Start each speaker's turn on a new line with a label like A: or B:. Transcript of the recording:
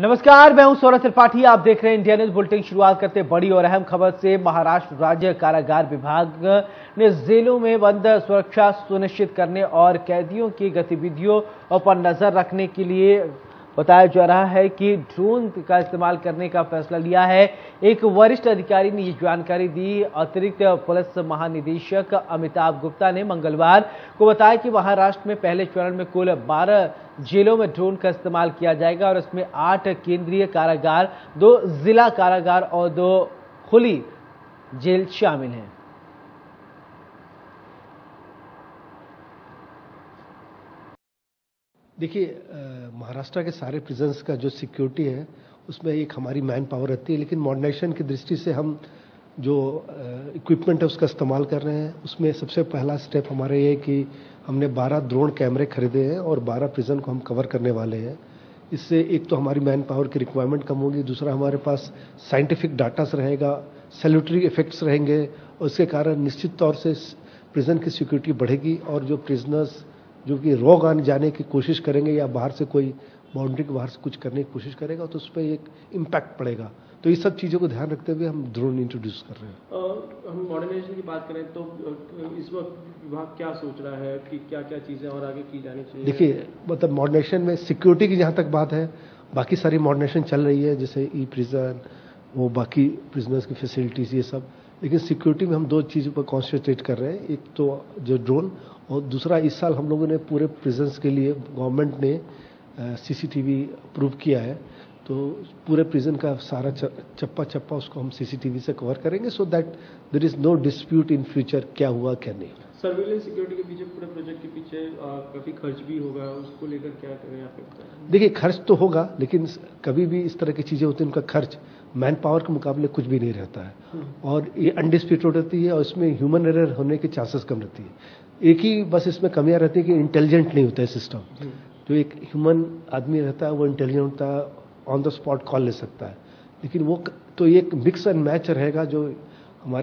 A: नमस्कार, मैं हूँ सौरभ त्रिपाठी। आप देख रहे हैं इंडिया न्यूज़ बुलेटिन। शुरुआत करते बड़ी और अहम खबर से। महाराष्ट्र राज्य कारागार विभाग ने जेलों में बंद सुरक्षा सुनिश्चित करने और कैदियों की गतिविधियों पर नज़र रखने के लिए बताया जा रहा है कि ड्रोन का इस्तेमाल करने का फैसला लिया है। एक वरिष्ठ अधिकारी ने ये जानकारी दी। अतिरिक्त पुलिस महानिदेशक अमिताभ गुप्ता ने मंगलवार को बताया कि महाराष्ट्र में पहले चरण में कुल 12 जेलों में ड्रोन का इस्तेमाल किया जाएगा और इसमें आठ केंद्रीय कारागार, दो जिला कारागार और दो खुली जेल शामिल हैं।
B: देखिए महाराष्ट्र के सारे प्रिजन्स का जो सिक्योरिटी है, उसमें एक हमारी मैन पावर रहती है, लेकिन मॉडर्नाइजेशन की दृष्टि से हम जो इक्विपमेंट है उसका इस्तेमाल कर रहे हैं। उसमें सबसे पहला स्टेप हमारा ये है कि हमने 12 ड्रोन कैमरे खरीदे हैं और 12 प्रिजन को हम कवर करने वाले हैं। इससे एक तो हमारी मैन पावर की रिक्वायरमेंट कम होगी, दूसरा हमारे पास साइंटिफिक डाटास रहेगा सेल्यूटरी इफेक्ट्स रहेंगे, और इसके कारण निश्चित तौर से प्रिजन की सिक्योरिटी बढ़ेगी और जो प्रिजनर्स जो कि रोग आने जाने की कोशिश करेंगे या बाहर से कोई बाउंड्री के बाहर से कुछ करने की कोशिश करेगा तो उस पर एक इम्पैक्ट पड़ेगा। तो ये सब चीज़ों को ध्यान रखते हुए हम ड्रोन इंट्रोड्यूस कर रहे हैं।
C: आ, हम मॉडर्नाइजेशन की बात करें तो इस वक्त विभाग क्या सोच रहा है कि क्या क्या चीज़ें और आगे की जानी चाहिए?
B: देखिए मतलब मॉडर्नाइजेशन में सिक्योरिटी की जहाँ तक बात है बाकी सारी मॉडर्नाइजेशन चल रही है जैसे ई प्रिजन वो बाकी प्रिजनर्स की फैसिलिटीज़ ये सब। लेकिन सिक्योरिटी में हम दो चीज़ों पर कॉन्सेंट्रेट कर रहे हैं। एक तो जो ड्रोन और दूसरा इस साल हम लोगों ने पूरे प्रिजन्स के लिए गवर्नमेंट ने सीसीटीवी अप्रूव किया है। तो पूरे प्रिजन का सारा चप्पा चप्पा उसको हम सीसीटीवी से कवर करेंगे। So that there is no dispute in future क्या हुआ क्या नहीं।
C: सर्विलेंस सिक्योरिटी के पीछे पूरे प्रोजेक्ट के पीछे काफ़ी खर्च भी होगा। उसको लेकर क्या करें आप
B: देखिए खर्च तो होगा लेकिन कभी भी इस तरह की चीज़ें होती हैं उनका खर्च मैन पावर के मुकाबले कुछ भी नहीं रहता है। और ये अनडिस्प्यूटेड रहती है और इसमें ह्यूमन एरर होने के चांसेस कम रहती है। एक ही बस इसमें कमियाँ रहती है कि इंटेलिजेंट नहीं होता है सिस्टम जो एक ह्यूमन आदमी रहता है, वो इंटेलिजेंट होता है ऑन द स्पॉट कॉल ले सकता है। लेकिन वो तो एक मिक्स एंड मैच रहेगा जो हमारे